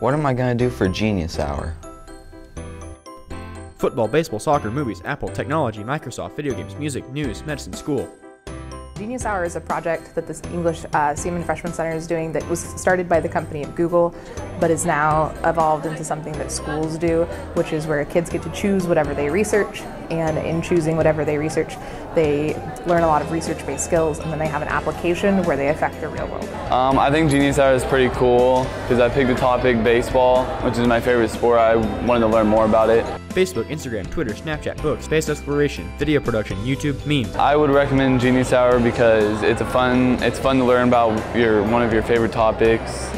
What am I gonna do for Genius Hour? Football, baseball, soccer, movies, Apple, technology, Microsoft, video games, music, news, medicine, school. Genius Hour is a project that the English uh, Seaman Freshman Center is doing that was started by the company of Google, but is now evolved into something that schools do, which is where kids get to choose whatever they research, and in choosing whatever they research, they learn a lot of research-based skills, and then they have an application where they affect the real world. Um, I think Genius Hour is pretty cool because I picked the topic baseball, which is my favorite sport. I wanted to learn more about it. Facebook, Instagram, Twitter, Snapchat, books, space exploration, video production, YouTube, memes. I would recommend Genius Hour because it's a fun it's fun to learn about your one of your favorite topics.